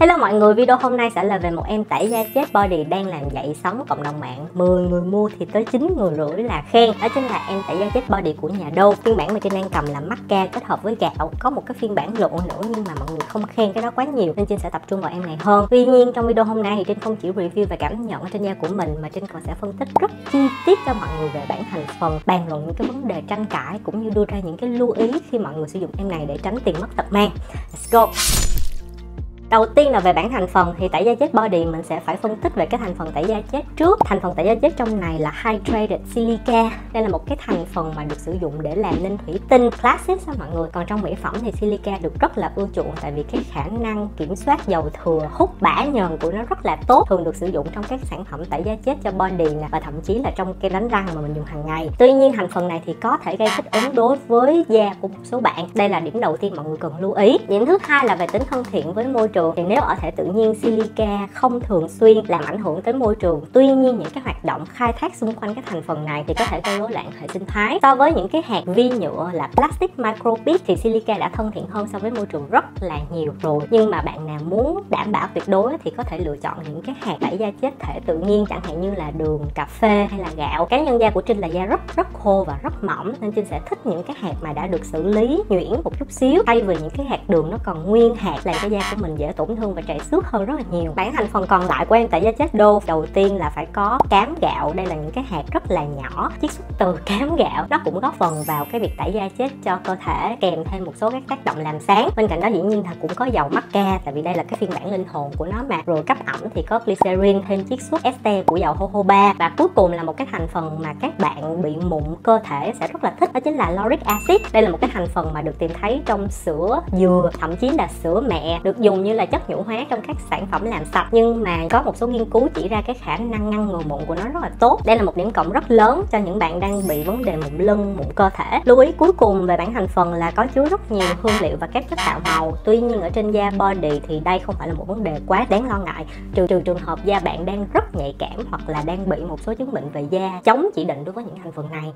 Hello mọi người, video hôm nay sẽ là về một em tẩy da chết body đang làm dậy sóng cộng đồng mạng. 10 người mua thì tới 9 người rưỡi là khen. Đó chính là em tẩy da chết body của nhà Đô. Phiên bản mà trên đang cầm là masca kết hợp với gạo. Có một cái phiên bản lụa nữa nhưng mà mọi người không khen cái đó quá nhiều Nên trên sẽ tập trung vào em này hơn. Tuy nhiên trong video hôm nay thì trên không chỉ review và cảm nhận trên da của mình Mà trên còn sẽ phân tích rất chi tiết cho mọi người về bản thành phần Bàn luận những cái vấn đề tranh cãi cũng như đưa ra những cái lưu ý khi mọi người sử dụng em này để tránh tiền mất tật mang. Let's go! Đầu tiên là về bản thành phần thì tẩy da chết body mình sẽ phải phân tích về cái thành phần tẩy da chết trước. Thành phần tẩy da chết trong này là hydrated silica. Đây là một cái thành phần mà được sử dụng để làm nên thủy tinh classic sao mọi người. Còn trong mỹ phẩm thì silica được rất là ưa chuộng tại vì cái khả năng kiểm soát dầu thừa, hút bã nhờn của nó rất là tốt. Thường được sử dụng trong các sản phẩm tẩy da chết cho body nè và thậm chí là trong kem đánh răng mà mình dùng hàng ngày. Tuy nhiên thành phần này thì có thể gây kích ứng đối với da của một số bạn. Đây là điểm đầu tiên mọi người cần lưu ý. Điểm thứ hai là về tính thân thiện với môi trường thì nếu ở thể tự nhiên silica không thường xuyên làm ảnh hưởng tới môi trường, tuy nhiên những cái hoạt động khai thác xung quanh cái thành phần này thì có thể gây rối loạn hệ sinh thái. So với những cái hạt vi nhựa là plastic microbead thì silica đã thân thiện hơn so với môi trường rất là nhiều rồi. Nhưng mà bạn nào muốn đảm bảo tuyệt đối thì có thể lựa chọn những cái hạt tẩy da chết thể tự nhiên, chẳng hạn như là đường, cà phê hay là gạo. Cá nhân da của trinh là da rất rất khô và rất mỏng, nên trinh sẽ thích những cái hạt mà đã được xử lý nhuyễn một chút xíu. Thay vì những cái hạt đường nó còn nguyên hạt, làm cho da của mình dễ tổn thương và chảy xước hơn rất là nhiều. Bản thành phần còn lại của em tại da chết đô, đầu tiên là phải có cám gạo. Đây là những cái hạt rất là nhỏ, chiết xuất từ cám gạo. Nó cũng góp phần vào cái việc tẩy da chết cho cơ thể, kèm thêm một số các tác động làm sáng. Bên cạnh đó, dĩ nhiên là cũng có dầu mắc ca. tại vì đây là cái phiên bản linh hồn của nó mà. Rồi cấp ẩm thì có glycerin, thêm chiết xuất este của dầu jojoba. Và cuối cùng là một cái thành phần mà các bạn bị mụn cơ thể sẽ rất là thích, đó chính là lauric acid. Đây là một cái thành phần mà được tìm thấy trong sữa dừa, thậm chí là sữa mẹ, được dùng như là chất nhũ hóa trong các sản phẩm làm sạch. Nhưng mà có một số nghiên cứu chỉ ra cái khả năng ngăn ngừa mụn của nó rất là tốt. Đây là một điểm cộng rất lớn cho những bạn đang bị vấn đề mụn lưng, mụn cơ thể. Lưu ý cuối cùng về bản thành phần là có chứa rất nhiều hương liệu và các chất tạo màu. Tuy nhiên ở trên da body thì đây không phải là một vấn đề quá đáng lo ngại. Trừ trừ trường hợp da bạn đang rất nhạy cảm hoặc là đang bị một số chứng bệnh về da, chống chỉ định đối với những thành phần này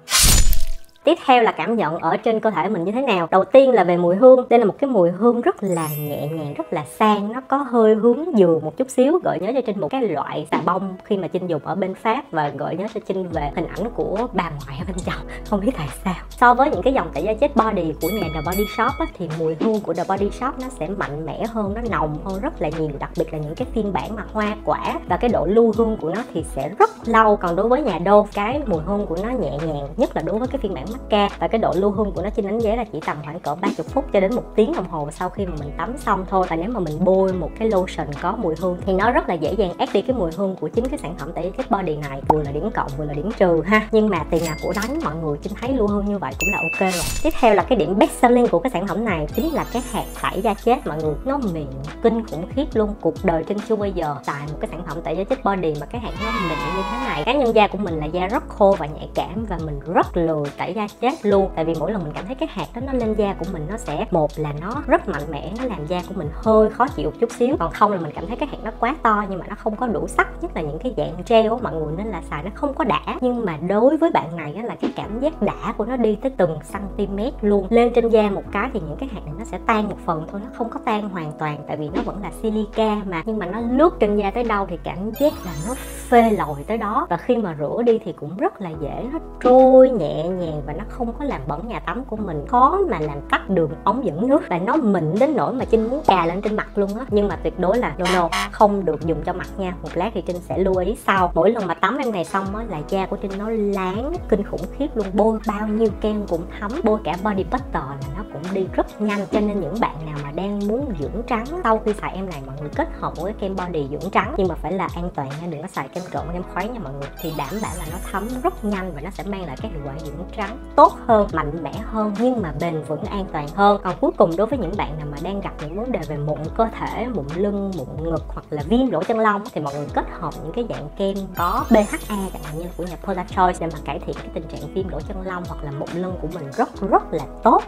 tiếp theo là cảm nhận ở trên cơ thể mình như thế nào. Đầu tiên là về mùi hương. Đây là một cái mùi hương rất là nhẹ nhàng rất là sang. Nó có hơi hướng dừa một chút xíu gợi nhớ cho trinh một cái loại xà bông khi mà trinh dùng ở bên pháp và gợi nhớ cho trinh về hình ảnh của bà ngoại ở bên chồng không biết tại sao. So với những cái dòng tẩy da chết body của nhà The Body Shop á, thì mùi hương của The Body Shop nó sẽ mạnh mẽ hơn nó nồng hơn rất là nhiều. Đặc biệt là những cái phiên bản mà hoa quả và cái độ lưu hương của nó thì sẽ rất lâu. Còn đối với nhà đô cái mùi hương của nó nhẹ nhàng nhất là đối với cái phiên bản masca và cái độ lưu hương của nó trên đánh giá là chỉ tầm khoảng cỡ 30 phút cho đến một tiếng đồng hồ sau khi mà mình tắm xong thôi. Và nếu mà mình bôi một cái lotion có mùi hương thì nó rất là dễ dàng ép đi cái mùi hương của chính cái sản phẩm tẩy cái body này, vừa là điểm cộng, vừa là điểm trừ ha. Nhưng mà tiền nào của đánh, mọi người chính thấy lưu hương như vậy cũng là ok rồi. Tiếp theo là cái điểm best selling của cái sản phẩm này chính là cái hạt tẩy da chết, mọi người. Nó mịn, kinh khủng khiếp luôn. Cuộc đời trên chưa bao giờ tại một cái sản phẩm tẩy da chết body mà cái hạt nó mịn như thế này. Cá nhân da của mình là da rất khô và nhạy cảm và mình rất lười tẩy da chết luôn. Tại vì mỗi lần mình cảm thấy cái hạt đó nó lên da của mình nó sẽ một là nó rất mạnh mẽ nó làm da của mình hơi khó chịu một chút xíu. Còn không là mình cảm thấy cái hạt nó quá to nhưng mà nó không có đủ sắc nhất là những cái dạng gel mọi người nên là xài nó không có đã. Nhưng mà đối với bạn này á, là cái cảm giác đã của nó đi tới từng cm luôn. Lên trên da một cái thì những cái hạt này nó sẽ tan một phần thôi nó không có tan hoàn toàn tại vì nó vẫn là silica mà. Nhưng mà nó lướt trên da tới đâu thì cảm giác là nó phê lòi tới đó. Và khi mà rửa đi thì cũng rất là dễ nó trôi nhẹ nhàng và nó không có làm bẩn nhà tắm của mình. Khó mà làm tắt đường ống dẫn nước và nó mịn đến nỗi mà trinh muốn cà lên trên mặt luôn á. Nhưng mà tuyệt đối là no no, không được dùng cho mặt nha. Một lát thì trinh sẽ lưu ý sau. Mỗi lần mà tắm em này xong á, là da của trinh nó láng, kinh khủng khiếp luôn. Bôi bao nhiêu kem cũng thấm, bôi cả body butter là nó cũng đi rất nhanh. Cho nên những bạn nào mà đang muốn dưỡng trắng, sau khi xài em này mọi người kết hợp với kem body dưỡng trắng. Nhưng mà phải là an toàn nha, đừng có xài kem trộn, kem khoái nha mọi người. Thì đảm bảo là nó thấm rất nhanh và nó sẽ mang lại cái hiệu quả dưỡng trắng tốt hơn, mạnh mẽ hơn, nhưng mà bền vững an toàn hơn. Còn cuối cùng đối với những bạn nào mà đang gặp những vấn đề về mụn cơ thể, mụn lưng, mụn ngực hoặc là viêm lỗ chân lông, thì mọi người kết hợp những cái dạng kem có BHA chẳng hạn như của nhà Polar Choice để mà cải thiện cái tình trạng viêm lỗ chân lông hoặc là mụn lưng của mình rất rất là tốt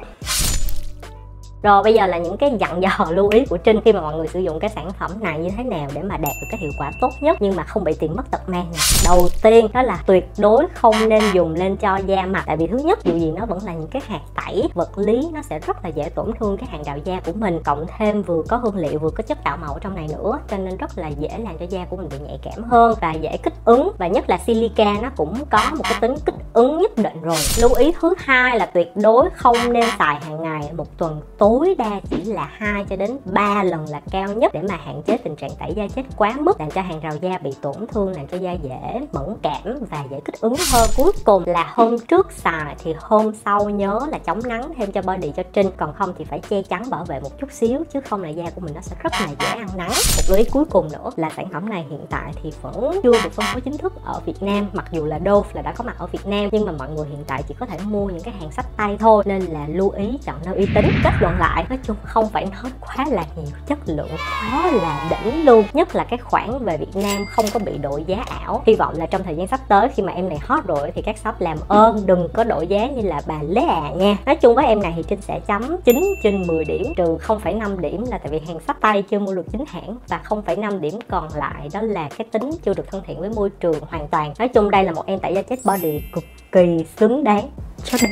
rồi, bây giờ là những cái dặn dò lưu ý của Trinh khi mà mọi người sử dụng cái sản phẩm này như thế nào để mà đạt được cái hiệu quả tốt nhất, nhưng mà không bị tiền mất tật mang nè. Đầu tiên đó là tuyệt đối không nên dùng lên cho da mặt, tại vì thứ nhất, dù gì nó vẫn là những cái hạt tẩy, vật lý nó sẽ rất là dễ tổn thương cái hàng rào da của mình, cộng thêm vừa có hương liệu, vừa có chất tạo màu trong này nữa, cho nên rất là dễ làm cho da của mình bị nhạy cảm hơn và dễ kích ứng. Và nhất là silica nó cũng có một cái tính kích ứng nhất định rồi. Lưu ý thứ hai là tuyệt đối không nên xài hàng ngày, một tuần tối đa chỉ là 2 cho đến 3 lần là cao nhất để mà hạn chế tình trạng tẩy da chết quá mức, làm cho hàng rào da bị tổn thương, làm cho da dễ mẫn cảm và dễ kích ứng hơn. Cuối cùng là hôm trước xài thì hôm sau nhớ là chống nắng thêm cho body cho trinh, còn không thì phải che chắn bảo vệ một chút xíu, chứ không là da của mình nó sẽ rất là dễ ăn nắng. Một lưu ý cuối cùng nữa là sản phẩm này hiện tại thì vẫn chưa được phân phối chính thức ở Việt Nam, mặc dù là Dove là đã có mặt ở Việt Nam, nhưng mà mọi người hiện tại chỉ có thể mua những cái hàng sách tay thôi, nên là lưu ý chọn nơi uy tín, kết luận lại. Nói chung không phải nói quá là nhiều chất lượng quá là đỉnh luôn. Nhất là cái khoản về Việt Nam không có bị đội giá ảo. Hy vọng là trong thời gian sắp tới khi mà em này hot rồi thì các shop làm ơn đừng có đổi giá như là bà Lé à nha. Nói chung với em này thì Trinh sẽ chấm 9 trên 10 điểm trừ 0,5 điểm là tại vì hàng sách tay chưa mua được chính hãng và 0,5 điểm còn lại đó là cái tính chưa được thân thiện với môi trường hoàn toàn. Nói chung đây là một em tẩy da chết body cực kỳ xứng đáng. Cho nên